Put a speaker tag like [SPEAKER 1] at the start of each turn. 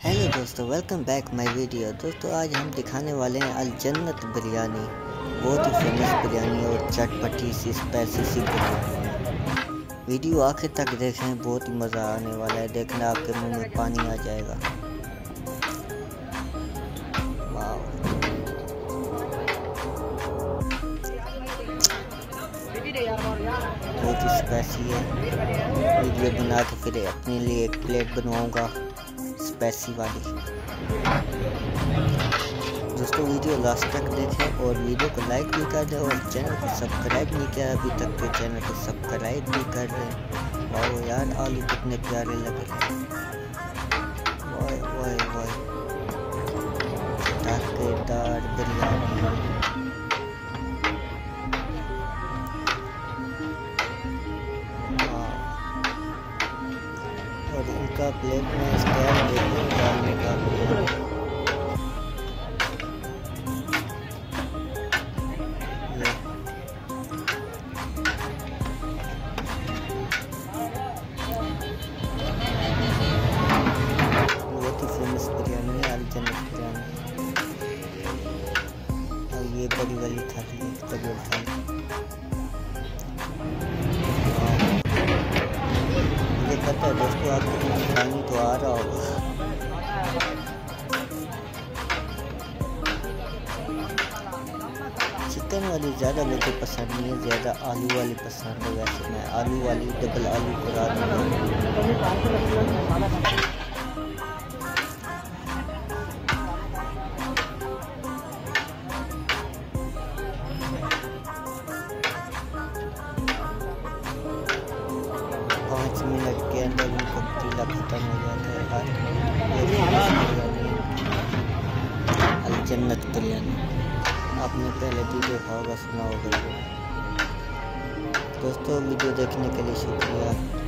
[SPEAKER 1] Hello दोस्तों welcome back my video दोस्तों, आज हम दिखाने वाले हैं अल जन्नत बिरयानी। बहुत ही फ़ेमस बिरयानी और चटपटी सी स्पाइसी सी बिरयानी। वीडियो आखिर तक देखें, बहुत ही मज़ा आने वाला है। देखना आपके मुँह में पानी आ जाएगा। बहुत ही स्पाइसी है। वीडियो बना के फिर अपने लिए एक प्लेट बनवाऊँगा। स्पाइसी वाली। दोस्तों, वीडियो लास्ट तक देखें और वीडियो को लाइक भी कर दें और चैनल को सब्सक्राइब नहीं किया अभी तक तो चैनल को सब्सक्राइब भी कर दें। और यार, आलू कितने प्यारे लगे वाह वाह वाह। दार बिरयानी। और इनका प्लेट में स्टाइल देखो डालने का बहुत ही फ़ेमस बिरयानी है अल जन्नत बिरयानी और ये बड़ी वाली थाली थाली पता है, दोस्तों आपको पानी तो आ रहा होगा चिकन वाली ज़्यादा मुझे पसंद नहीं है, ज़्यादा आलू वाली पसंद है वैसे मैं। आलू वाली डबल आलू करा दूँगा पाँच मिनट अंदर उनको पतीला ख़त्म हो जाता है हर अलजन्नत बिरयानी आपने पहले भी देखा होगा सुना होगा दोस्तों, वीडियो देखने के लिए शुक्रिया।